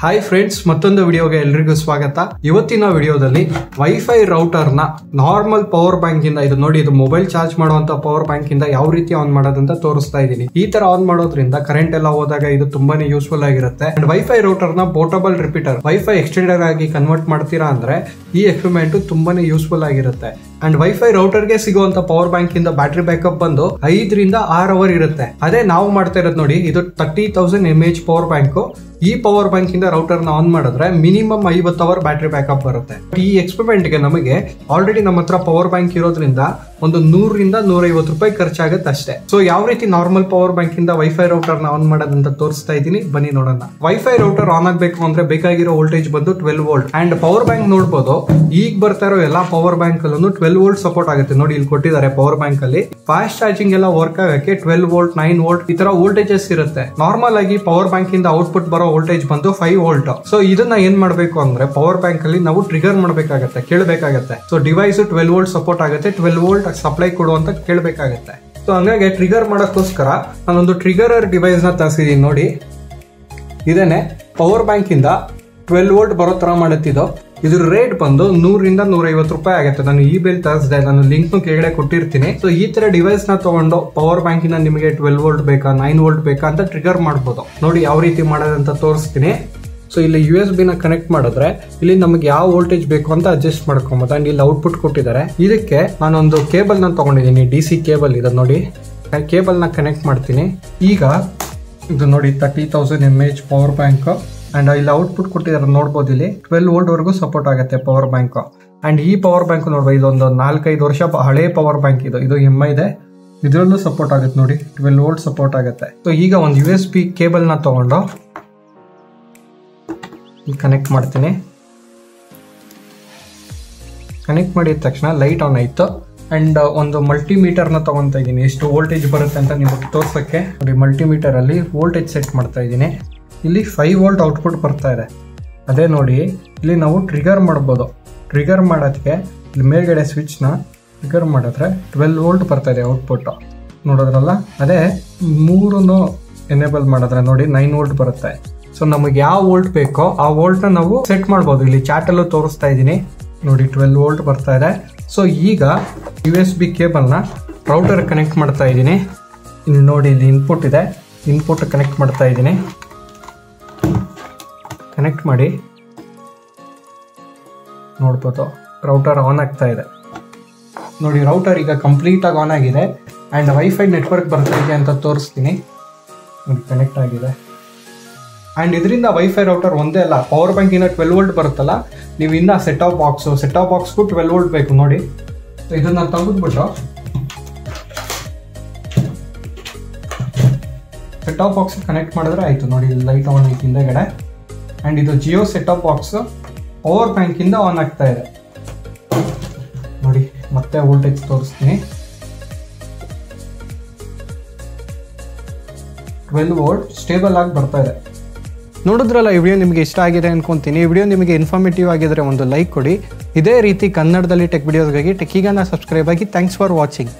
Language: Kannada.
ಹಾಯ್ ಫ್ರೆಂಡ್ಸ್ ಮತ್ತೊಂದು ವಿಡಿಯೋಗೆ ಎಲ್ರಿಗೂ ಸ್ವಾಗತ. ಇವತ್ತಿನ ವಿಡಿಯೋದಲ್ಲಿ ವೈಫೈ ರೌಟರ್ನ ನಾರ್ಮಲ್ ಪವರ್ ಬ್ಯಾಂಕ್ ಇಂದ ಇದು ನೋಡಿ, ಇದು ಮೊಬೈಲ್ ಚಾರ್ಜ್ ಮಾಡುವಂತ ಪವರ್ ಬ್ಯಾಂಕ್ ಇಂದ ಯಾವ ರೀತಿ ಆನ್ ಮಾಡೋದಂತ ತೋರಿಸ್ತಾ ಇದ್ದೀನಿ. ಈ ತರ ಆನ್ ಮಾಡೋದ್ರಿಂದ ಕರೆಂಟ್ ಎಲ್ಲ ಹೋದಾಗ ಇದು ತುಂಬಾನೇ ಯೂಸ್ಫುಲ್ ಆಗಿರುತ್ತೆ. ಅಂಡ್ ವೈಫೈ ರೌಟರ್ನ ಪೋರ್ಟಬಲ್ ರಿಪೀಟರ್ ವೈಫೈ ಎಕ್ಸ್ಟೆಂಡರ್ ಆಗಿ ಕನ್ವರ್ಟ್ ಮಾಡ್ತೀರಾ ಅಂದ್ರೆ ಈ ಎಕ್ವಿಪ್ಮೆಂಟ್ ತುಂಬಾನೇ ಯೂಸ್ಫುಲ್ ಆಗಿರುತ್ತೆ. ಅಂಡ್ ವೈಫೈ ರೌಟರ್ಗೆ ಸಿಗುವಂತ ಪವರ್ ಬ್ಯಾಂಕ್ ಇಂದ ಬ್ಯಾಟರಿ ಬ್ಯಾಕಪ್ ಬಂದು ಐದರಿಂದ ಆರ್ ಅವರ್ ಇರುತ್ತೆ. ಅದೇ ನಾವು ಮಾಡ್ತಾ ಇರೋದು ನೋಡಿ, ಇದು thirty thousand M power bank ಈ ಪವರ್ ಬ್ಯಾಂಕ್ ಇಂದ ರೌಟರ್ನ ಆನ್ ಮಾಡಿದ್ರೆ ಮಿನಿಮಮ್ ಐವತ್ತು ಅವರ್ ಬ್ಯಾಟ್ರಿ ಬ್ಯಾಕಪ್ ಬರುತ್ತೆ. ಈ ಎಕ್ಸ್ಪೆರಿಮೆಂಟ್ಗೆ ನಮಗೆ ಆಲ್ರೆಡಿ ನಮ್ಮ ಹತ್ರ ಪವರ್ ಬ್ಯಾಂಕ್ ಇರೋದ್ರಿಂದ ಒಂದು ನೂರರಿಂದ ನೂರೈವತ್ತು ರೂಪಾಯಿ ಖರ್ಚಾಗುತ್ತೆ ಅಷ್ಟೇ. ಸೊ ಯಾವ ರೀತಿ ನಾರ್ಮಲ್ ಪವರ್ ಬ್ಯಾಂಕ್ ಇಂದ ವೈಫೈ ರೌಟರ್ನ ಆನ್ ಮಾಡೋದಂತ ತೋರಿಸ್ತಾ ಇದ್ದೀನಿ. ಬನ್ನಿ ನೋಡೋಣ. ವೈಫೈ ರೌಟರ್ ಆನ್ ಆಗಬೇಕು ಅಂದ್ರೆ ಬೇಕಾಗಿರೋ ವೋಲ್ಟೇಜ್ ಬಂದು twelve volt and power bank ನೋಡಬಹುದು ಈಗ ಬರ್ತಾ ಇರೋ ಎಲ್ಲಾ ಪವರ್ ಬ್ಯಾಂಕ್ ಅಲ್ಲೂ ಟ್ವೆಲ್ ವೋಲ್ಟ್ ಸಪೋರ್ಟ್ ಆಗುತ್ತೆ. ನೋಡಿ, ಇಲ್ಲಿ ಕೊಟ್ಟಿದ್ದಾರೆ ಪವರ್ ಬ್ಯಾಂಕ್ ಅಲ್ಲಿ. ಫಾಸ್ಟ್ ಚಾರ್ಜಿಂಗ್ ಎಲ್ಲ ವರ್ಕ್ ಆಗಕ್ಕೆ ಟ್ವೆಲ್ ವೋಲ್ಟ್ ನೈನ್ ವೋಲ್ಟ್ ಈ ತರ ವೋಲ್ಟೇಜಸ್ ಇರುತ್ತೆ. ನಾರ್ಮಲ್ ಆಗಿ ಪವರ್ ಬ್ಯಾಂಕ್ ಇಂದ ಔಟ್ಪುಟ್ ಬರೋ ವೋಲ್ಟೇಜ್ ಬಂದು ಫೈವ್ ವೋಲ್ಟ್ ಸೊ ಇದನ್ನ ಏನ್ ಮಾಡಬೇಕು ಅಂದ್ರೆ ಪವರ್ ಬ್ಯಾಂಕ್ ಅಲ್ಲಿ ನಾವು ಟ್ರಿಗರ್ ಮಾಡಬೇಕಾಗತ್ತೆ, ಕೇಳಬೇಕಾಗತ್ತೆ. So device twelve volt support ಆಗುತ್ತೆ. ಟ್ವೆಲ್ ವೋಲ್ಟ್ ಸಪ್ಲೈ ಕೊಡು ಅಂತ ಕೇಳಬೇಕಾಗತ್ತೆ. ಸೊ ಹಂಗಾಗಿ ಟ್ರಿಗರ್ ಮಾಡೋಕ್ಕೋಸ್ಕರ ನಾನೊಂದು ಟ್ರಿಗರ್ ಡಿವೈಸ್ನ ನ ತರಿಸಿದೀನಿ ನೋಡಿ. ಇದೇನೆ ಪವರ್ ಬ್ಯಾಂಕ್ ಇಂದ ಟ್ವೆಲ್ ವೋಲ್ಟ್ ಬರೋ ಥರ ಮಾಡುತ್ತಿದ್ದು. ಇದ್ರ ರೇಟ್ ಬಂದು ನೂರಿಂದ ನೂರೈವತ್ತು ರೂಪಾಯಿ ಆಗುತ್ತೆ. ನಾನು ಈ ಬಿಲ್ ತರಿಸಿದೆ, ನಾನು ಲಿಂಕ್ ಕೆಳಗಡೆ ಕೊಟ್ಟಿರ್ತೀನಿ. ಸೊ ಈ ತರ ಡಿವೈಸ್ನ ತಗೊಂಡು ಪವರ್ ಬ್ಯಾಂಕಿನ ನಿಮಗೆ ಟ್ವೆಲ್ ವೋಲ್ಟ್ ಬೇಕಾ ನೈನ್ ವೋಲ್ಟ್ ಬೇಕಾ ಅಂತ ಟ್ರಿಗರ್ ಮಾಡ್ಬೋದು. ನೋಡಿ ಯಾವ ರೀತಿ ಮಾಡೋದಂತ ತೋರಿಸ್ತೀನಿ. ಸೊ ಇಲ್ಲಿ ಯು ಎಸ್ ಬಿನ ಕನೆಕ್ಟ್ ಮಾಡಿದ್ರೆ ಇಲ್ಲಿ ನಮಗೆ ಯಾವ ವೋಲ್ಟೇಜ್ ಬೇಕು ಅಂತ ಅಡ್ಜಸ್ಟ್ ಮಾಡ್ಕೊಬೋದು. ಅಂಡ್ ಇಲ್ಲಿ ಔಟ್ಪುಟ್ ಕೊಟ್ಟಿದ್ದಾರೆ. ಇದಕ್ಕೆ ನಾನೊಂದು ಕೇಬಲ್ನ ತಗೊಂಡಿದ್ದೀನಿ. ಡಿ ಸಿ ಕೇಬಲ್ ಇದೆ ನೋಡಿ. ಕೇಬಲ್ನ ಕನೆಕ್ಟ್ ಮಾಡ್ತೀನಿ. ಈಗ ಇದು ನೋಡಿ thirty thousand M H power bank and ಇಲ್ಲಿ ಔಟ್ಪುಟ್ ಕೊಟ್ಟಿದ್ದಾರೆ ನೋಡ್ಬೋದು ಇಲ್ಲಿ. ಟ್ವೆಲ್ ವೋಲ್ಟ್ ವರೆಗೂ ಸಪೋರ್ಟ್ ಆಗುತ್ತೆ ಪವರ್ ಬ್ಯಾಂಕ್ ಅಂಡ್ ಈ ಪವರ್ ಬ್ಯಾಂಕ್ ನೋಡ್ಬೋದು ಇದೊಂದು ನಾಲ್ಕೈದು ವರ್ಷ ಹಳೆ ಪವರ್ ಬ್ಯಾಂಕ್ ಇದು. ಇದು ಎಂ ಇದೆ. ಇದರಲ್ಲೂ ಸಪೋರ್ಟ್ ಆಗುತ್ತೆ ನೋಡಿ. ಟ್ವೆಲ್ ವೋಲ್ಟ್ ಸಪೋರ್ಟ್ ಆಗುತ್ತೆ. ಸೊ ಈಗ ಒಂದು ಯು ಎಸ್ ಬಿ ಕೇಬಲ್ನ ತಗೊಂಡು ಕನೆಕ್ಟ್ ಮಾಡ್ತೀನಿ. ಕನೆಕ್ಟ್ ಮಾಡಿದ ತಕ್ಷಣ ಲೈಟ್ ಆನ್ ಆಯಿತು. ಆ್ಯಂಡ್ ಒಂದು ಮಲ್ಟಿಮೀಟರ್ನ ತೊಗೊತಾ ಇದ್ದೀನಿ. ಎಷ್ಟು ವೋಲ್ಟೇಜ್ ಬರುತ್ತೆ ಅಂತ ನಿಮಗೆ ತೋರ್ಸೋಕ್ಕೆ. ನೋಡಿ ಮಲ್ಟಿಮೀಟರಲ್ಲಿ ವೋಲ್ಟೇಜ್ ಸೆಟ್ ಮಾಡ್ತಾ ಇದ್ದೀನಿ. ಇಲ್ಲಿ ಫೈವ್ ವೋಲ್ಟ್ ಔಟ್ಪುಟ್ ಬರ್ತಾ ಇದೆ. ಅದೇ ನೋಡಿ, ಇಲ್ಲಿ ನಾವು ಟ್ರಿಗರ್ ಮಾಡ್ಬೋದು. ಟ್ರಿಗರ್ ಮಾಡೋದಕ್ಕೆ ಇಲ್ಲಿ ಮೇಲ್ಗಡೆ ಸ್ವಿಚ್ನ ಟ್ರಿಗರ್ ಮಾಡಿದ್ರೆ ಟ್ವೆಲ್ ವೋಲ್ಟ್ ಬರ್ತಾ ಇದೆ ಔಟ್ಪುಟ್ಟು ನೋಡೋದ್ರಲ್ಲ? ಅದೇ ಮೂರನ್ನು ಎನೇಬಲ್ ಮಾಡಿದ್ರೆ ನೋಡಿ ನೈನ್ ವೋಲ್ಟ್ ಬರುತ್ತೆ. ಸೊ ನಮಗೆ ಯಾವ ವೋಲ್ಟ್ ಬೇಕೋ ಆ ವೋಲ್ಟ್ನ ನಾವು ಸೆಟ್ ಮಾಡ್ಬೋದು. ಇಲ್ಲಿ ಚಾಟಲ್ಲೂ ತೋರಿಸ್ತಾ ಇದ್ದೀನಿ. ನೋಡಿ ಟ್ವೆಲ್ ವೋಲ್ಟ್ ಬರ್ತಾ ಇದೆ. ಸೊ ಈಗ ಯು ಎಸ್ ಬಿ ಕೇಬಲ್ನ ರೌಟರ್ ಕನೆಕ್ಟ್ ಮಾಡ್ತಾ ಇದ್ದೀನಿ. ಇಲ್ಲಿ ನೋಡಿ, ಇಲ್ಲಿ ಇನ್ಪುಟ್ ಇದೆ. ಇನ್ಪುಟ್ ಕನೆಕ್ಟ್ ಮಾಡ್ತಾ ಇದ್ದೀನಿ. ಕನೆಕ್ಟ್ ಮಾಡಿ. ನೋಡ್ಬೋದು. ರೌಟರ್ ಆನ್ ಆಗ್ತಾ ಇದೆ. ನೋಡಿ ರೌಟರ್ ಈಗ ಕಂಪ್ಲೀಟ್ ಆಗಿ ಆನ್ ಆಗಿದೆ. ಅಂಡ್ ವೈಫೈ ನೆಟ್ವರ್ಕ್ ಬರ್ತಾ ಇದೆ ಅಂತ ತೋರಿಸ್ತೀನಿ. ನೋಡಿ ಕನೆಕ್ಟ್ ಆಗಿದೆ. ಅಂಡ್ ಇದರಿಂದ ವೈಫೈ ರೌಟರ್ ಒಂದೇ ಅಲ್ಲ ಪವರ್ ಬ್ಯಾಂಕ್ ಇಂದ ಟ್ವೆಲ್ ವೋಲ್ಟ್ ಬರುತ್ತಲ್ಲ, ನೀವು ಇನ್ನ set top box set top ಬಾಕ್ಸ್ಗೂ twelve volt ಬೇಕು ನೋಡಿ. So, ಇದನ್ನ ತೆಗೆದ್ಬಿಟ್ಟು ಸೆಟ್ ಆಫ್ ಬಾಕ್ಸ್ ಕನೆಕ್ಟ್ ಮಾಡಿದ್ರೆ ಆಯ್ತು ನೋಡಿ ಲೈಟ್ ಆನ್ ಐತಿ ಹಿಂದೆಗಡೆ. ಅಂಡ್ ಇದು Jio set top box power bank ಇಂದ ಆನ್ ಆಗ್ತಾ ಇದೆ. ನೋಡಿ, ಮತ್ತೆ ವೋಲ್ಟೇಜ್ ತೋರಿಸ್ತೀನಿ. ಟ್ವೆಲ್ ವೋಲ್ಟ್ ಸ್ಟೇಬಲ್ ಆಗಿ ಬರ್ತಾ ಇದೆ. ನೋಡಿದ್ರಲ್ಲ, ಈ ವಿಡಿಯೋ ನಿಮಗೆ ಇಷ್ಟ ಆಗಿದೆ ಅನ್ಕೊಂತೀನಿ. ಈ ವಿಡಿಯೋ ನಿಮಗೆ ಇನ್ಫಾರ್ಮೇಟಿವ್ ಆಗಿದ್ರೆ ಒಂದು ಲೈಕ್ ಕೊಡಿ. ಇದೇ ರೀತಿ ಕನ್ನಡದಲ್ಲಿ ಟೆಕ್ ವಿಡಿಯೋಸ್ಗಾಗಿ ಟೆಕ್ಕಿಗನ್ನ ಸಬ್ಸ್ಕ್ರೈಬ್ ಆಗಿ ಥ್ಯಾಂಕ್ಸ್ ಫಾರ್ ವಾಚಿಂಗ್